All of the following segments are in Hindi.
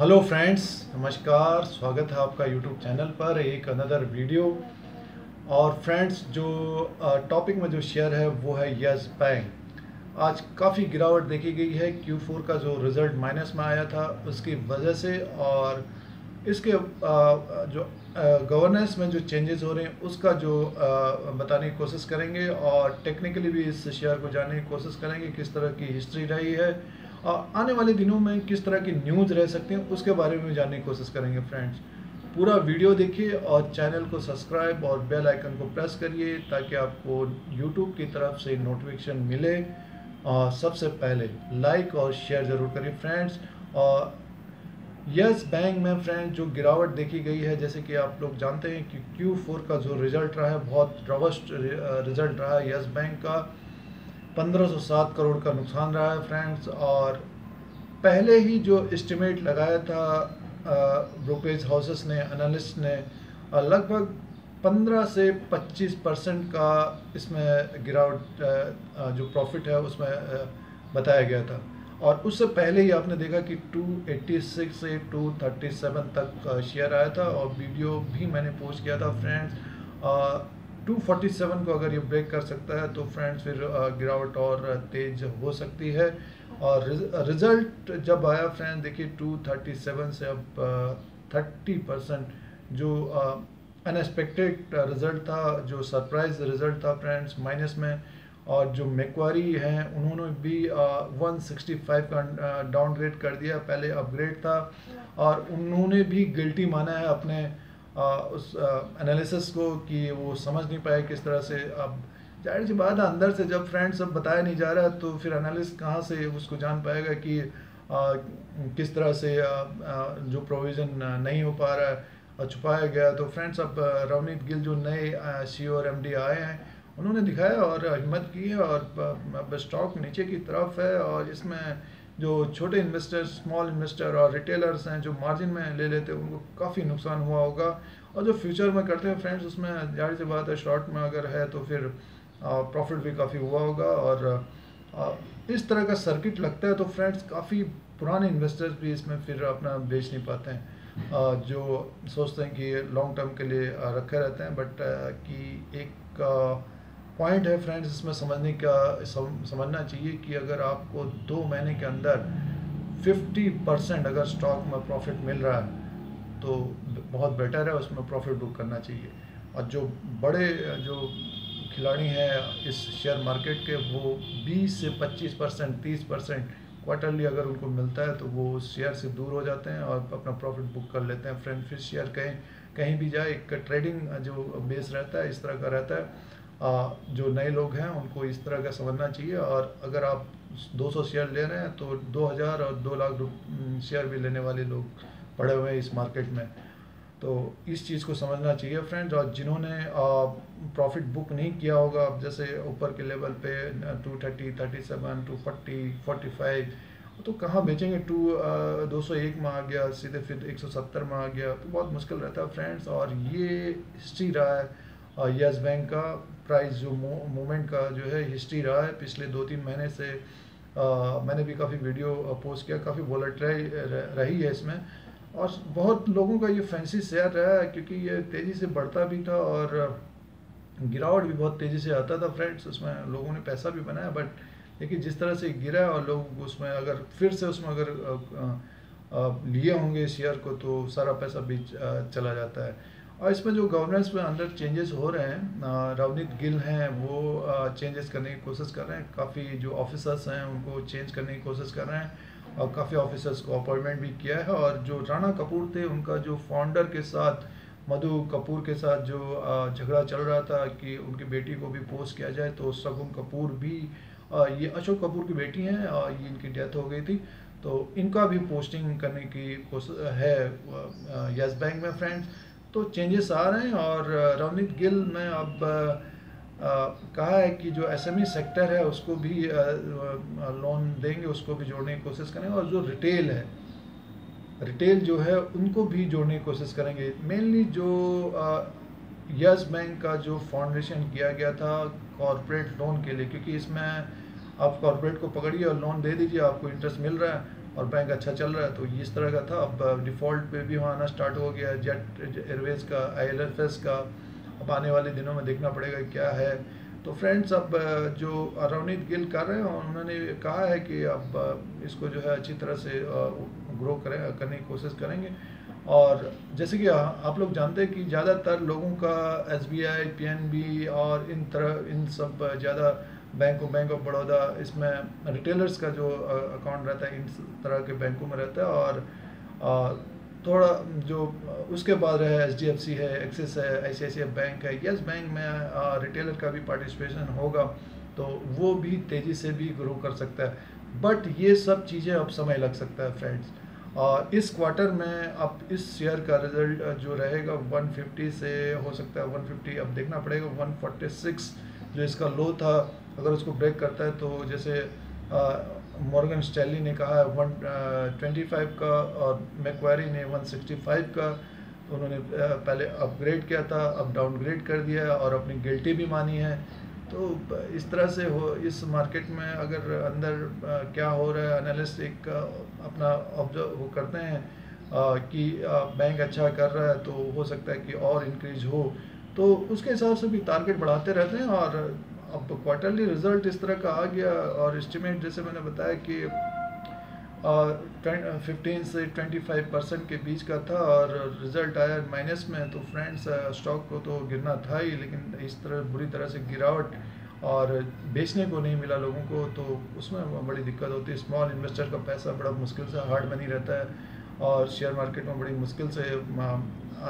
हेलो फ्रेंड्स नमस्कार, स्वागत है आपका यूट्यूब चैनल पर एक अनदर वीडियो और फ्रेंड्स जो टॉपिक में जो शेयर है, वो है यस बैंक आज काफ़ी गिरावट देखी गई है क्यू फोर का जो रिज़ल्ट माइनस में आया था, उसकी वजह से और इसके जो गवर्नेंस में जो चेंजेस हो रहे हैं, उसका जो बताने की कोशिश करेंगे और टेक्निकली भी इस शेयर को जानने की कोशिश करेंगे, किस तरह की हिस्ट्री रही है। आने वाले दिनों में किस तरह की न्यूज़ रह सकती हैं, उसके बारे में जानने की कोशिश करेंगे फ्रेंड्स पूरा वीडियो देखिए और चैनल को सब्सक्राइब और बेल आइकन को प्रेस करिए ताकि आपको यूट्यूब की तरफ़ से नोटिफिकेशन मिले. और सबसे पहले लाइक और शेयर ज़रूर करिए फ्रेंड्स और यस बैंक में फ्रेंड्स जो गिरावट देखी गई है, जैसे कि आप लोग जानते हैं कि Q4 का जो रिज़ल्ट रहा है, बहुत रवस्ट रिज़ल्ट रहा है यस बैंक का. 1507 करोड़ का नुकसान रहा है फ्रेंड्स और पहले ही जो एस्टिमेट लगाया था ब्रोकरेज हाउसेस ने एनालिस्ट ने लगभग 15 से 25 परसेंट का इसमें गिरावट जो प्रॉफिट है, उसमें बताया गया था। और उससे पहले ही आपने देखा कि 286 से 237 तक शेयर आया था, और वीडियो भी मैंने पोस्ट किया था फ्रेंड्स 247 को अगर ये ब्रेक कर सकता है तो फ्रेंड्स फिर गिरावट और तेज हो सकती है। और रिज़ल्ट जब आया फ्रेंड देखिए 237 से अब 30 परसेंट जो अनएक्सपेक्टेड रिज़ल्ट था जो सरप्राइज़ रिज़ल्ट था फ्रेंड्स माइनस में और जो मेकवारी हैं उन्होंने भी uh, 165 का डाउनग्रेड कर दिया। पहले अपग्रेड था और उन्होंने भी गिल्टी माना है अपने उस एनालिसिस को कि वो समझ नहीं पाए किस तरह से अब ज़ाहिर सी बात है अंदर से जब फ्रेंड सब बताया नहीं जा रहा तो फिर एनालिस्ट कहाँ से उसको जान पाएगा कि आ, किस तरह से आ, आ, जो प्रोविज़न नहीं हो पा रहा है छुपाया गया तो फ्रेंड्स अब रवनीत गिल जो नए सी और एमडी आए हैं उन्होंने दिखाया और हिम्मत की है और स्टॉक नीचे की तरफ़ है और इसमें जो छोटे इन्वेस्टर्स स्मॉल इन्वेस्टर और रिटेलर्स हैं, जो मार्जिन में ले लेते हैं, उनको काफ़ी नुकसान हुआ होगा। और जो फ्यूचर में करते हैं फ्रेंड्स उसमें ज़ाहिर सी बात है शॉर्ट में अगर है तो फिर प्रॉफिट भी काफ़ी हुआ होगा। और इस तरह का सर्किट लगता है तो फ्रेंड्स काफ़ी पुराने इन्वेस्टर्स भी इसमें फिर अपना बेच नहीं पाते हैं। जो सोचते हैं कि लॉन्ग टर्म के लिए रखे रहते हैं बट कि एक पॉइंट है फ्रेंड्स इसमें समझने का सम, समझना चाहिए कि अगर आपको दो महीने के अंदर 50 परसेंट अगर स्टॉक में प्रॉफिट मिल रहा है तो बहुत बेटर है उसमें प्रॉफिट बुक करना चाहिए। और जो बड़े जो खिलाड़ी हैं इस शेयर मार्केट के वो 20 से 25 परसेंट तीस परसेंट क्वार्टरली अगर उनको मिलता है तो वो शेयर से दूर हो जाते हैं और अपना प्रॉफिट बुक कर लेते हैं। फ्रेंड फिर शेयर कहीं कहीं भी जाए एक ट्रेडिंग जो बेस रहता है इस तरह का रहता है। जो नए लोग हैं उनको इस तरह का समझना चाहिए। और अगर आप 200 शेयर ले रहे हैं तो 2000 और 2 लाख शेयर भी लेने वाले लोग पड़े हुए हैं इस मार्केट में। तो इस चीज़ को समझना चाहिए फ्रेंड्स। और जिन्होंने प्रॉफिट बुक नहीं किया होगा अब जैसे ऊपर के लेवल पे 230, 37, 240, 45 तो कहाँ बेचेंगे? टू दो सौ एक में आ गया सीधे फिर 170 में आ गया तो बहुत मुश्किल रहता है फ्रेंड्स। और ये हिस्ट्री रहा है यस बैंक का प्राइस जो मूवमेंट का जो है हिस्ट्री रहा है पिछले दो तीन महीने से आ, मैंने भी काफ़ी वीडियो पोस्ट किया काफ़ी वॉलेटाइल रही है इसमें। और बहुत लोगों का ये फैंसी शेयर रहा है क्योंकि ये तेज़ी से बढ़ता भी था और गिरावट भी बहुत तेज़ी से आता था फ्रेंड्स उसमें लोगों ने पैसा भी बनाया बट देखिए जिस तरह से गिरा और लोग उसमें अगर फिर से उसमें अगर लिए होंगे शेयर को तो सारा पैसा भी चला जाता है। और इसमें जो गवर्नेंस में अंदर चेंजेस हो रहे हैं रवनीत गिल हैं, वो चेंजेस करने की कोशिश कर रहे हैं। काफ़ी जो ऑफिसर्स हैं, उनको चेंज करने की कोशिश कर रहे हैं और काफ़ी ऑफिसर्स को अपॉइंटमेंट भी किया है। और जो राणा कपूर थे, उनका जो फाउंडर के साथ, मधु कपूर के साथ जो झगड़ा चल रहा था कि उनकी बेटी को भी पोस्ट किया जाए तो सगुन कपूर भी ये अशोक कपूर की बेटी हैं और ये इनकी डेथ हो गई थी। तो इनका भी पोस्टिंग करने की कोशिश है यस बैंक में फ्रेंड्स तो चेंजेस आ रहे हैं और रवनीत गिल में अब कहा है कि जो एसएमई सेक्टर है उसको भी लोन देंगे, उसको भी जोड़ने की कोशिश करेंगे और जो रिटेल है रिटेल जो है उनको भी जोड़ने की कोशिश करेंगे। मेनली जो यस बैंक का जो फाउंडेशन किया गया था कॉरपोरेट लोन के लिए, क्योंकि इसमें आप कॉरपोरेट को पकड़िए और लोन दे दीजिए, आपको इंटरेस्ट मिल रहा है। और बैंक अच्छा चल रहा है तो इस तरह का था। अब डिफ़ॉल्ट पे भी वहाँ आना स्टार्ट हो गया जेट एयरवेज़ का आई का। अब आने वाले दिनों में देखना पड़ेगा क्या है। तो फ्रेंड्स अब, जो रवनीत गिल कर रहे हैं, उन्होंने कहा है कि अब, इसको जो है अच्छी तरह से ग्रो करें, करने की कोशिश करेंगे। और जैसे कि आप लोग जानते हैं कि ज़्यादातर लोगों का S B I P N B और इन तरह, इन सब ज़्यादा बैंक बैंक ऑफ़ बड़ौदा, इसमें रिटेलर्स का जो अकाउंट रहता है इन तरह के बैंकों में रहता है और थोड़ा जो, उसके बाद रहे एच डी एफ़ सी है, एक्सिस है I C I C I bank है, यस, बैंक में रिटेलर का भी पार्टिसिपेशन होगा तो वो भी तेज़ी से भी ग्रो कर सकता है। बट ये सब चीज़ें अब समय लग सकता है फ्रेंड्स और इस क्वार्टर में अब इस शेयर का रिज़ल्ट जो रहेगा 150 से हो सकता है 150 अब देखना पड़ेगा 146 जो इसका लो था अगर उसको ब्रेक करता है तो जैसे मॉर्गन स्टैली ने कहा है वन ट्वेंटी फाइव का और मैक्वारी ने वन सिक्सटी फाइव का। उन्होंने पहले अपग्रेड किया था, अब डाउनग्रेड कर दिया और अपनी गिल्टी भी मानी है। तो इस तरह से हो, इस मार्केट में अगर अंदर क्या हो रहा है एनालिस्ट एक अपना ऑब्ज़र्व वो करते हैं कि बैंक अच्छा कर रहा है तो हो सकता है कि और इंक्रीज हो। तो उसके हिसाब से भी टारगेट बढ़ाते रहते हैं और अब तो क्वार्टरली रिज़ल्ट इस तरह का आ गया और एस्टिमेट जैसे मैंने बताया कि फिफ्टीन से ट्वेंटी फाइव परसेंट के बीच का था और रिज़ल्ट आया माइनस में तो फ्रेंड्स स्टॉक को तो गिरना था ही, लेकिन इस तरह, बुरी तरह से गिरावट और बेचने को नहीं मिला लोगों को तो उसमें बड़ी दिक्कत होती है। स्मॉल इन्वेस्टर का पैसा बड़ा मुश्किल से हार्ड बनी रहता है और शेयर मार्केट में बड़ी मुश्किल से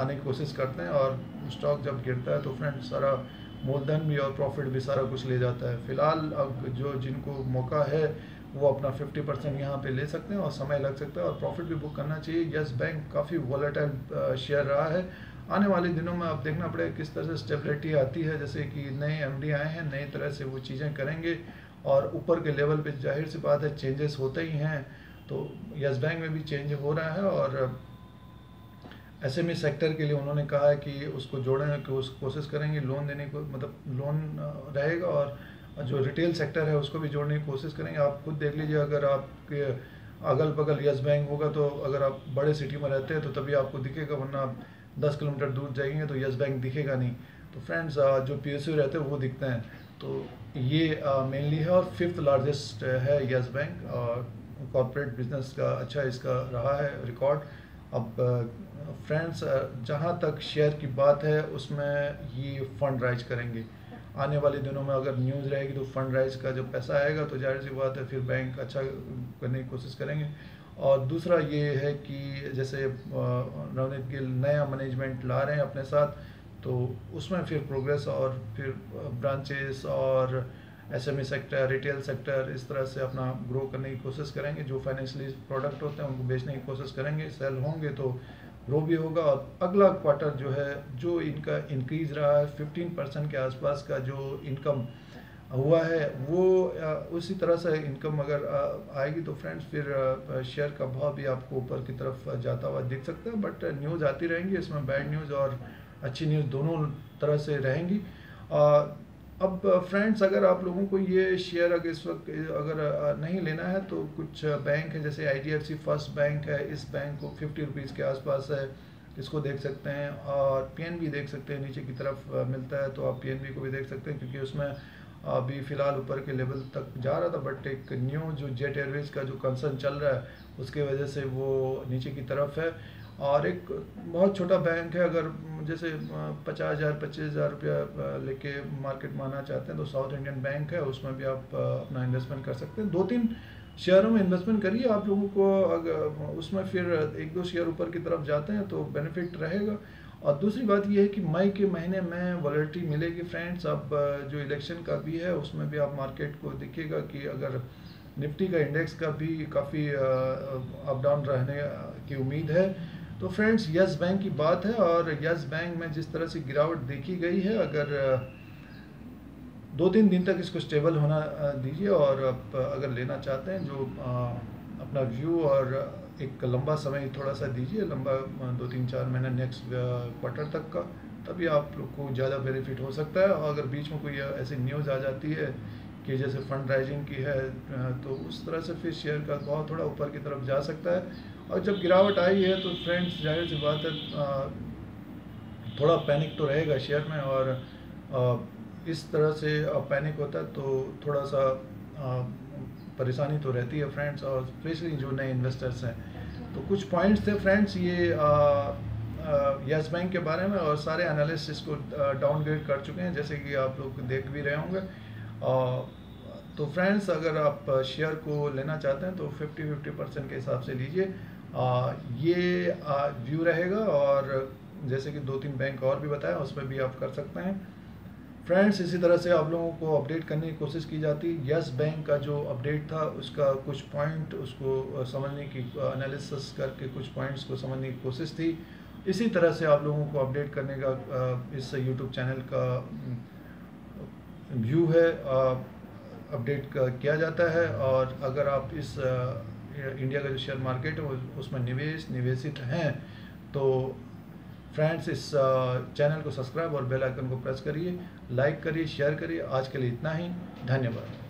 आने की कोशिश करते हैं और स्टॉक जब गिरता है तो फ्रेंड सारा मूलधन भी और प्रॉफिट भी सारा कुछ ले जाता है। फ़िलहाल अब जो जिनको मौका है, वो अपना 50 परसेंट यहाँ पर ले सकते हैं और समय लग सकता है और प्रॉफिट भी बुक करना चाहिए। यस बैंक काफ़ी वॉलेटाइल शेयर रहा है। आने वाले दिनों में अब देखना पड़ेगा किस तरह से स्टेबिलिटी आती है। जैसे कि नए एमडी आए हैं नई तरह से वो चीज़ें करेंगे और ऊपर के लेवल पे ज़ाहिर सी बात है चेंजेस होते ही हैं। तो यस बैंक में भी चेंज हो रहा है और एसएमई सेक्टर के लिए उन्होंने कहा है कि उसको जोड़ने की उस कोशिश करेंगे लोन देने को मतलब लोन रहेगा और जो रिटेल सेक्टर है उसको भी जोड़ने की कोशिश करेंगे आप खुद देख लीजिए, अगर आपके अगल बगल यस बैंक होगा तो अगर आप बड़े सिटी में रहते हैं तो तभी आपको दिखेगा, वरना आप दस किलोमीटर दूर जाएँगे तो यस बैंक दिखेगा नहीं। तो फ्रेंड्स जो पीएसयू रहते हैं वो दिखते हैं। तो ये मेनली है और फिफ्थ लार्जेस्ट है यस बैंक और कॉरपोरेट बिज़नेस का अच्छा इसका रहा है रिकॉर्ड अब फ्रेंड्स जहाँ तक शेयर की बात है, उसमें ये फंड राइज करेंगे। आने वाले दिनों में अगर न्यूज़ रहेगी तो फंड राइज का जो पैसा आएगा तो ज़ाहिर सी बात है, फिर बैंक अच्छा करने की कोशिश करेंगे। और दूसरा ये है कि जैसे नवनीत गिल नया मैनेजमेंट ला रहे हैं अपने साथ तो उसमें फिर प्रोग्रेस और फिर ब्रांचेस और एसएमई सेक्टर रिटेल सेक्टर इस तरह से अपना ग्रो करने की कोशिश करेंगे। जो फाइनेंशियली प्रोडक्ट होते हैं, उनको बेचने की कोशिश करेंगे। सेल होंगे तो ग्रो भी होगा और अगला क्वार्टर जो है, जो इनका इंक्रीज रहा है फिफ्टीन परसेंट के आसपास का जो इनकम हुआ है, वो उसी तरह से इनकम अगर आएगी तो फ्रेंड्स फिर शेयर का भाव भी आपको ऊपर की तरफ़ जाता हुआ दिख सकता है बट न्यूज़ आती रहेंगी, इसमें बैड न्यूज़ और अच्छी न्यूज़ दोनों तरह से रहेंगी। अब फ्रेंड्स अगर आप लोगों को ये शेयर अगर इस वक्त अगर नहीं लेना है तो कुछ बैंक है, जैसे आई फ़र्स्ट बैंक है, इस बैंक को फिफ्टी रुपीज़ के आसपास है, इसको देख सकते हैं, और पीएनबी देख सकते हैं, नीचे की तरफ़ मिलता है तो आप पीएनबी को भी देख सकते हैं, क्योंकि उसमें अभी फ़िलहाल ऊपर के लेवल तक जा रहा था बट एक न्यू जो जेट एयरवेज़ का जो कंसर्न चल रहा है, उसके वजह से वो नीचे की तरफ़ है। और एक बहुत छोटा बैंक है, अगर जैसे पचास हज़ार, पच्चीस हज़ार रुपया लेके मार्केट में आना चाहते हैं तो साउथ इंडियन बैंक है, उसमें भी आप अपना इन्वेस्टमेंट कर सकते हैं। दो तीन शेयरों में इन्वेस्टमेंट करिए, आप लोगों को अगर, उसमें फिर एक दो शेयर ऊपर की तरफ़ जाते हैं तो बेनिफिट रहेगा। और दूसरी बात यह है कि मई के महीने में वॉलिटी मिलेगी फ्रेंड्स अब जो इलेक्शन का भी है, उसमें भी आप मार्केट को दिखेगा कि अगर निफ्टी का इंडेक्स का भी काफ़ी अप डाउन रहने की उम्मीद है। तो फ्रेंड्स यस बैंक की बात है और यस बैंक में जिस तरह से गिरावट देखी गई है, अगर दो तीन दिन तक इसको स्टेबल होना दीजिए और आप अगर लेना चाहते हैं जो अपना व्यू और एक लंबा समय थोड़ा सा दीजिए, लंबा दो तीन चार महीने नेक्स्ट क्वार्टर तक का, तभी आप लोग को ज़्यादा बेनिफिट हो सकता है। और अगर बीच में कोई ऐसी न्यूज़ आ जाती है कि जैसे फंड राइजिंग की है तो उस तरह से फिर शेयर का बहुत थोड़ा ऊपर की तरफ़ जा सकता है। और जब गिरावट आई है तो फ्रेंड्स ज़ाहिर सी बात है थोड़ा पैनिक तो रहेगा शेयर में और इस तरह से पैनिक होता है तो थोड़ा सा परेशानी तो रहती है फ्रेंड्स और स्पेशली जो नए इन्वेस्टर्स हैं। तो कुछ पॉइंट्स थे फ्रेंड्स ये यस बैंक के बारे में और सारे एनालिस्ट इसको डाउनग्रेड कर चुके हैं, जैसे कि आप लोग देख भी रहे होंगे। तो फ्रेंड्स अगर आप शेयर को लेना चाहते हैं तो 50 50 परसेंट के हिसाब से लीजिए। ये व्यू रहेगा और जैसे कि दो तीन बैंक और भी बताया उसमें भी आप कर सकते हैं। फ्रेंड्स इसी तरह से आप लोगों को अपडेट करने की कोशिश की जाती। यस बैंक का जो अपडेट था, उसका कुछ पॉइंट उसको समझने की एनालिसिस करके कुछ पॉइंट्स को समझने की कोशिश थी। इसी तरह से आप लोगों को अपडेट करने का इस यूट्यूब चैनल का व्यू है। अपडेट किया जाता है और अगर आप इस इंडिया का जो शेयर मार्केट है उसमें निवेश, निवेशित हैं तो फ्रेंड्स इस चैनल को सब्सक्राइब और बेल आइकन को प्रेस करिए, लाइक करिए, शेयर करिए। आज के लिए इतना ही। धन्यवाद।